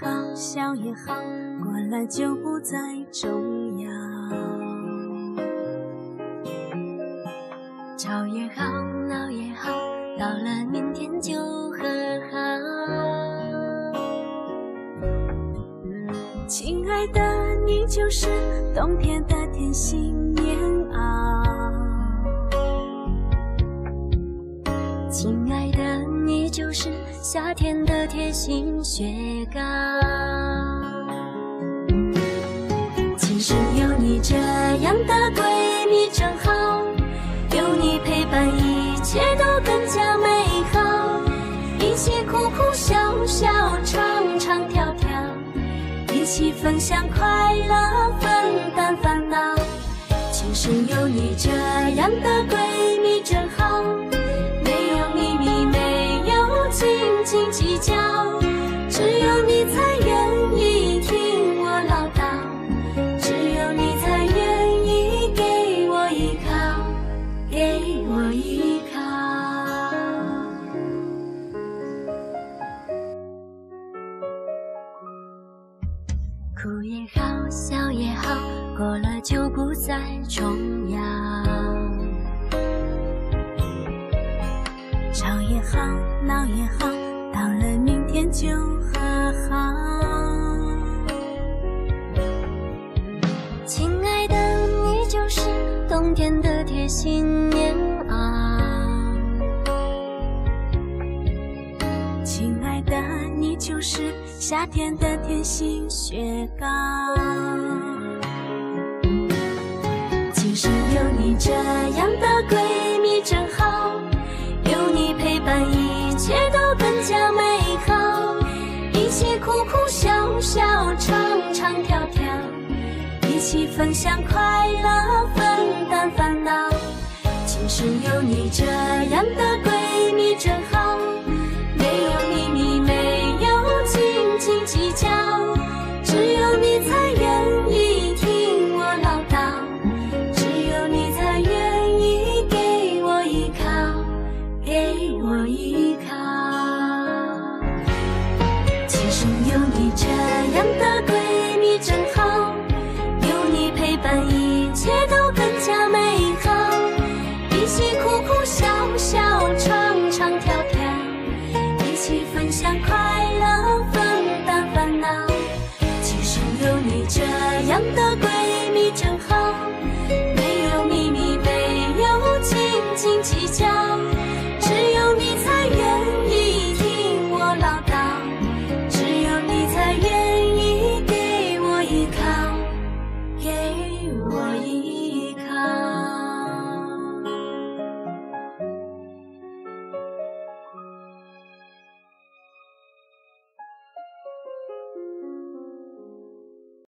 好笑也好，过了就不再重要。吵也好，闹也好，到了明天就和好。亲爱的，你就是冬天的甜心夏天的贴心雪糕。其实有你这样的闺蜜真好，有你陪伴，一切都更加美好。一起哭哭笑笑，唱唱跳跳，一起分享快乐，我依靠。哭也好，笑也好，过了就不再重要。吵也好，闹也好，到了明天就和好。亲爱的，你就是冬天的贴心亲爱的，你就是夏天的甜心雪糕。其实有你这样的闺蜜真好，有你陪伴，一切都更加美好。一起哭哭笑笑，唱唱跳跳，一起分享快乐，分担烦恼。其实有你这样的我一。